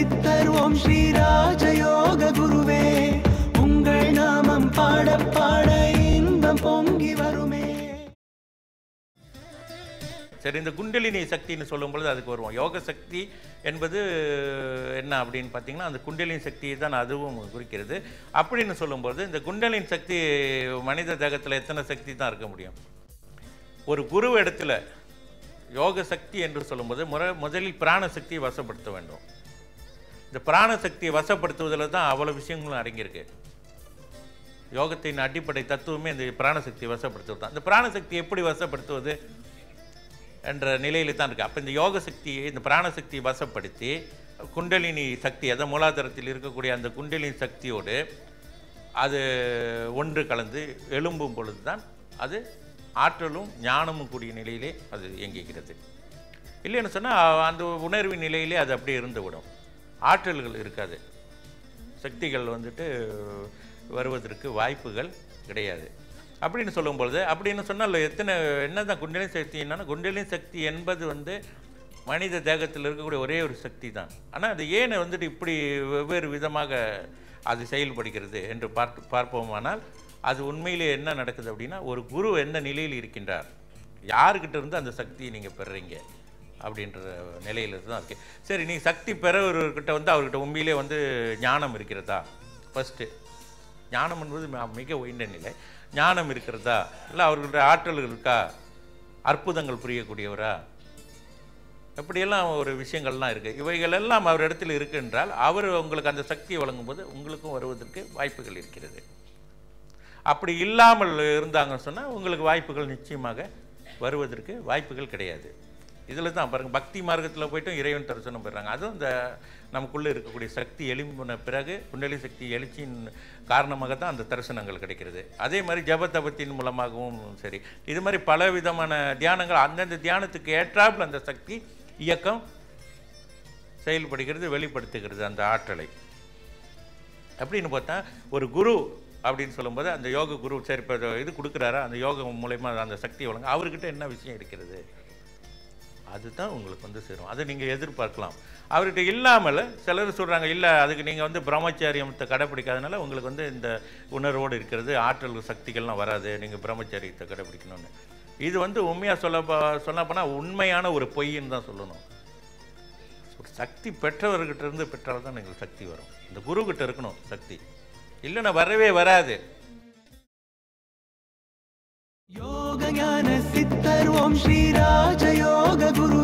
சித்தர் ஓம் ஸ்ரீ குருவே. உங்கள் நாமம் பாட பாட இன்பம் பொங்கி வருமே. சரி இந்த குண்டலினி சக்தின்னு சொல்லும் பொழுது அதுக்கு வருவோம். யோக சக்தி என்பது என்ன அப்படின்னு பார்த்தீங்கன்னா அந்த குண்டலின் சக்தியை தான் அதுவும் குறிக்கிறது. அப்படின்னு சொல்லும்போது இந்த குண்டலின் சக்தி மனித தேகத்தில் எத்தனை சக்தி தான் இருக்க முடியும்? ஒரு குரு இடத்துல யோக சக்தி என்று சொல்லும்போது முறை முதலில் பிராண சக்தியை வசப்படுத்த வேண்டும். இந்த பிராண சக்தியை வசப்படுத்துவதில் தான் அவ்வளோ விஷயங்களும் அடங்கியிருக்கு. யோகத்தின் அடிப்படை தத்துவமே இந்த பிராணசக்தியை வசப்படுத்துவது தான் இந்த பிராணசக்தி எப்படி வசப்படுத்துவது என்ற நிலையில் தான் இருக்குது அப்போ இந்த யோக சக்தியை இந்த பிராணசக்தியை வசப்படுத்தி குண்டலினி சக்தி அதாவது மூலாதாரத்தில் இருக்கக்கூடிய அந்த குண்டலினி சக்தியோடு அது ஒன்று கலந்து எழும்பும் பொழுது தான் அது ஆற்றலும் ஞானமும் கூடிய நிலையிலே அது இயங்குகிறது. இல்லைன்னு சொன்னால் அந்த உணர்வின் நிலையிலே அது அப்படியே இருந்து விடும் ஆற்றல்கள் இருக்காது. சக்திகள் வந்துட்டு வருவதற்கு வாய்ப்புகள் கிடையாது. அப்படின்னு சொல்லும்பொழுது அப்படின்னு சொன்னால் எத்தனை என்ன தான் குண்டலின் சக்தி குண்டலின் சக்தி என்பது வந்து மனித தேகத்தில் இருக்கக்கூடிய ஒரே ஒரு சக்தி தான். ஆனால் அது ஏன் வந்துட்டு இப்படி வெவ்வேறு விதமாக அது செயல்படுகிறது என்று பார்த்து பார்ப்போமானால் அது உண்மையிலே என்ன நடக்குது அப்படின்னா ஒரு குரு எந்த நிலையில் இருக்கின்றார்? யாருக்கிட்ட இருந்து அந்த சக்தியை நீங்கள் பெறுறீங்க அப்படின்ற நிலையில் தான் இருக்கு. சரி நீ சக்தி பெறவர்கிட்ட வந்து அவர்கிட்ட உண்மையிலே வந்து ஞானம் இருக்கிறதா? ஃபஸ்ட்டு ஞானம் என்பது மிக உயர்ந்த நிலை. ஞானம் இருக்கிறதா? இல்லை அவர்களுடைய ஆற்றல்கள் இருக்கா? அற்புதங்கள் புரியக்கூடியவரா? இப்படியெல்லாம் ஒரு விஷயங்கள்லாம் இருக்குது இவைகள் எல்லாம் அவர் இடத்துல இருக்குன்றால் அவர் உங்களுக்கு அந்த சக்தியை வழங்கும்போது உங்களுக்கும் வருவதற்கு வாய்ப்புகள் இருக்கிறது. அப்படி இல்லாமல் இருந்தாங்கன்னு சொன்னால் உங்களுக்கு வாய்ப்புகள் நிச்சயமாக வருவதற்கு வாய்ப்புகள் கிடையாது. இதில் தான் பாருங்கள் பக்தி மார்க்கத்தில் போய்ட்டும் இறைவன் தரிசனம் போயிடுறாங்க அதுவும் இந்த நமக்குள்ளே இருக்கக்கூடிய சக்தி எழும்பின பிறகு குண்டலி சக்தி எழுச்சியின் காரணமாக தான் அந்த தரிசனங்கள் கிடைக்கிறது. அதே மாதிரி ஜபத்தபத்தின் மூலமாகவும் சரி. இது மாதிரி பல விதமான தியானங்கள் அந்தந்த தியானத்துக்கு ஏற்றாப்புல அந்த சக்தி இயக்கம் செயல்படுகிறது வெளிப்படுத்துகிறது அந்த ஆற்றலை. அப்படின்னு பார்த்தா ஒரு குரு அப்படின்னு சொல்லும்போது அந்த யோக குரு சரி இப்போ இது கொடுக்குறாரா? அந்த யோகம் மூலயமா அந்த சக்தி வழங்க அவர்கிட்ட என்ன விஷயம் இருக்கிறது? அதுதான் உங்களுக்கு வந்து சேரும். அதை நீங்கள் எதிர்பார்க்கலாம். அவர்கிட்ட இல்லாமல் சிலர் சொல்கிறாங்க இல்லை அதுக்கு நீங்கள் வந்து பிரம்மச்சாரியத்தை கடைப்பிடிக்காதனால உங்களுக்கு வந்து இந்த உணர்வோடு இருக்கிறது ஆற்றல் சக்திகள்லாம் வராது நீங்கள் பிரம்மச்சாரியத்தை கடைப்பிடிக்கணும்னு. இது வந்து உண்மையாக சொல்ல சொல்ல போனால் உண்மையான ஒரு பொய்ன்னு தான் சொல்லணும். ஒரு சக்தி பெற்றவர்கிட்ட இருந்து பெற்றால் தான் எங்களுக்கு சக்தி வரும். இந்த குருக்கிட்ட இருக்கணும் சக்தி. இல்லைன்னா வரவே வராது. ज्ञानसिद्धर्वं श्रीराजयोगगुरु।